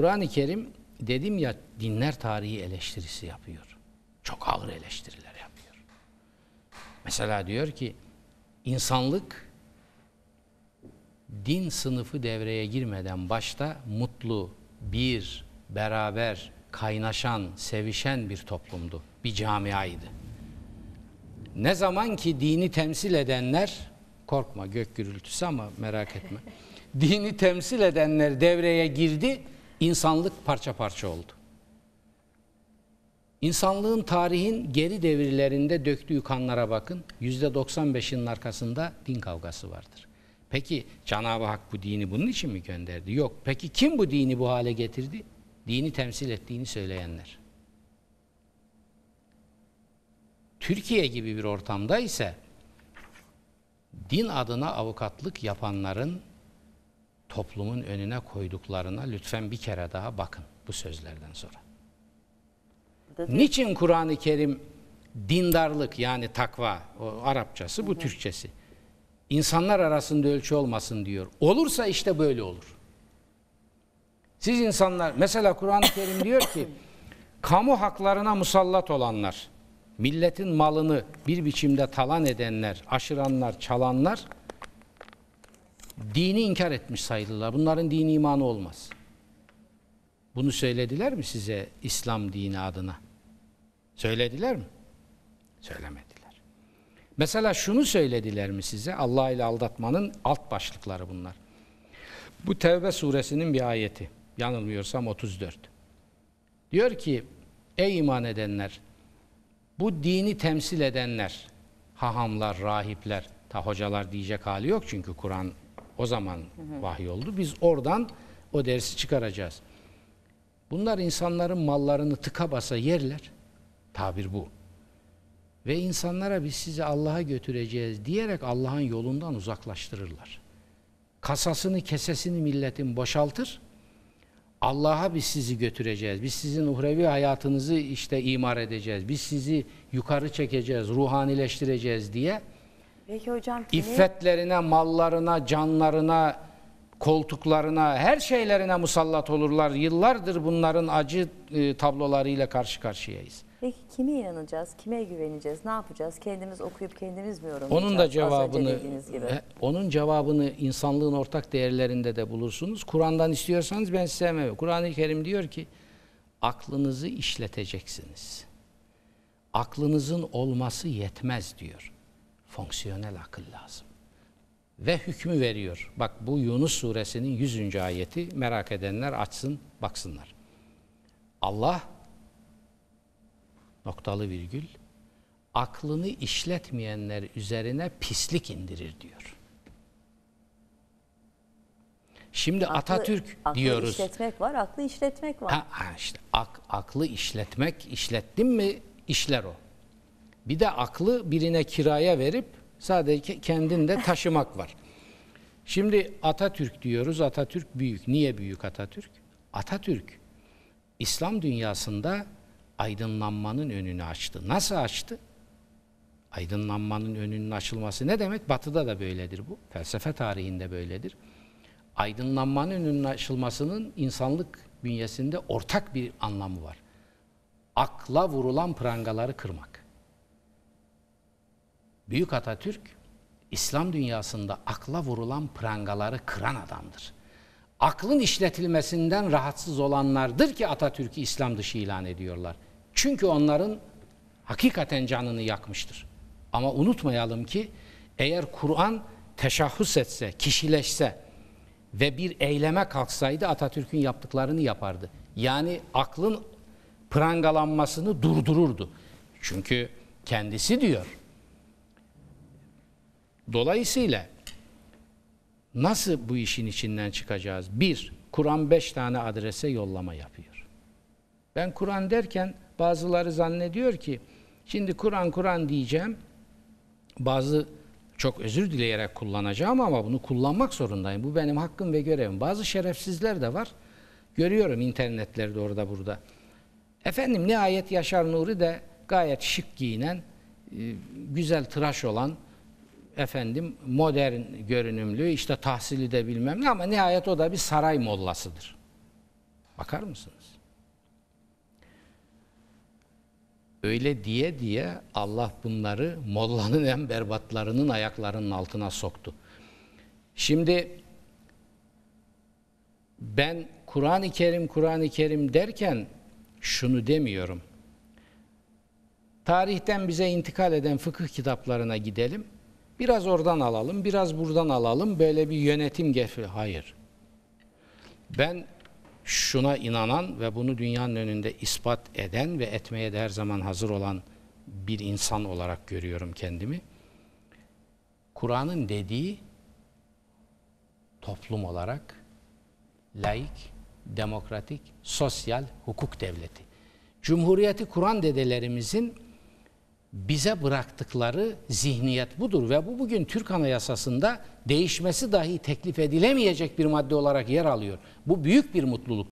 Kur'an-ı Kerim dedim ya dinler tarihi eleştirisi yapıyor. Çok ağır eleştiriler yapıyor. Mesela diyor ki insanlık din sınıfı devreye girmeden başta mutlu, bir, beraber, kaynaşan, sevişen bir toplumdu. Bir camiaydı. Ne zaman ki dini temsil edenler, korkma gök gürültüsü ama merak etme. dini temsil edenler devreye girdi, insanlık parça parça oldu. İnsanlığın tarihin geri devirlerinde döktüğü kanlara bakın. %95'inin arkasında din kavgası vardır. Peki Cenab-ı Hak bu dini bunun için mi gönderdi? Yok. Peki kim bu dini bu hale getirdi? Dini temsil ettiğini söyleyenler. Türkiye gibi bir ortamda ise din adına avukatlık yapanların toplumun önüne koyduklarına lütfen bir kere daha bakın bu sözlerden sonra. Niçin Kur'an-ı Kerim dindarlık yani takva, o Arapçası bu Türkçesi. İnsanlar arasında ölçü olmasın diyor. Olursa işte böyle olur. Siz insanlar, mesela Kur'an-ı Kerim diyor ki, kamu haklarına musallat olanlar, milletin malını bir biçimde talan edenler, aşıranlar, çalanlar, dini inkar etmiş sayılırlar. Bunların dini imanı olmaz. Bunu söylediler mi size İslam dini adına? Söylediler mi? Söylemediler. Mesela şunu söylediler mi size? Allah ile aldatmanın alt başlıkları bunlar. Bu Tevbe suresinin bir ayeti. Yanılmıyorsam 34. Diyor ki ey iman edenler bu dini temsil edenler hahamlar, rahipler, ta hocalar diyecek hali yok çünkü Kur'an o zaman vahiy oldu. Biz oradan o dersi çıkaracağız. Bunlar insanların mallarını tıka basa yerler. Tabir bu. Ve insanlara biz sizi Allah'a götüreceğiz diyerek Allah'ın yolundan uzaklaştırırlar. Kasasını, kesesini milletin boşaltır. Allah'a biz sizi götüreceğiz. Biz sizin uhrevi hayatınızı işte imar edeceğiz. Biz sizi yukarı çekeceğiz, ruhanileştireceğiz diye Peki hocam kimi, iffetlerine, mallarına, canlarına, koltuklarına, her şeylerine musallat olurlar. Yıllardır bunların acı e, tablolarıyla karşı karşıyayız. peki kime inanacağız? Kime güveneceğiz? Ne yapacağız? Kendimiz okuyup kendimiz mi yorumlayacağız? Onun da cevabını gibi. onun cevabını insanlığın ortak değerlerinde de bulursunuz. Kur'an'dan istiyorsanız ben size hemen Kur'an-ı Kerim diyor ki aklınızı işleteceksiniz. Aklınızın olması yetmez diyor. Fonksiyonel akıl lazım. Ve hükmü veriyor. Bak bu Yunus suresinin 100. ayeti merak edenler açsın baksınlar. Allah noktalı virgül aklını işletmeyenler üzerine pislik indirir diyor. Şimdi Aklı- Atatürk aklı diyoruz. işletmek var, aklı işletmek var. Ha, ha işte ak- aklı işletmek, işlettin mi işler o. Bir de aklı birine kiraya verip sadece kendinde taşımak var. Şimdi Atatürk diyoruz. Atatürk büyük. Niye büyük Atatürk? Atatürk İslam dünyasında aydınlanmanın önünü açtı. Nasıl açtı? Aydınlanmanın önünün açılması ne demek? Batı'da da böyledir bu. Felsefe tarihinde böyledir. Aydınlanmanın önünün açılmasının insanlık bünyesinde ortak bir anlamı var. Akla vurulan prangaları kırmak. Büyük Atatürk İslam dünyasında akla vurulan prangaları kıran adamdır. Aklın işletilmesinden rahatsız olanlardır ki Atatürk'ü İslam dışı ilan ediyorlar. Çünkü onların hakikaten canını yakmıştır. Ama unutmayalım ki eğer Kur'an teşahhüs etse, kişileşse ve bir eyleme kalksaydı Atatürk'ün yaptıklarını yapardı. Yani aklın prangalanmasını durdururdu. Çünkü kendisi diyor. Dolayısıyla nasıl bu işin içinden çıkacağız? Bir, Kur'an beş tane adrese yollama yapıyor. Ben Kur'an derken bazıları zannediyor ki şimdi Kur'an Kur'an diyeceğim. Bazı çok özür dileyerek kullanacağım ama bunu kullanmak zorundayım. Bu benim hakkım ve görevim. Bazı şerefsizler de var. Görüyorum internetlerde orada burada. Efendim nihayet Yaşar Nuri de gayet şık giyinen, e, güzel tıraş olan, efendim modern görünümlü, işte tahsili de bilmem ne ama nihayet o da bir saray mollasıdır. Bakar mısınız? Öyle diye diye Allah bunları mollanın en berbatlarının ayaklarının altına soktu. Şimdi ben Kur'an-ı Kerim, Kur'an-ı Kerim derken şunu demiyorum. Tarihten bize intikal eden fıkıh kitaplarına gidelim. Biraz oradan alalım, biraz buradan alalım. Böyle bir yönetim gefi. Hayır. Ben şuna inanan ve bunu dünyanın önünde ispat eden ve etmeye de her zaman hazır olan bir insan olarak görüyorum kendimi. Kur'an'ın dediği toplum olarak laik, demokratik, sosyal hukuk devleti. Cumhuriyeti kuran dedelerimizin bize bıraktıkları zihniyet budur ve bu bugün Türk Anayasası'nda değişmesi dahi teklif edilemeyecek bir madde olarak yer alıyor. Bu büyük bir mutluluk.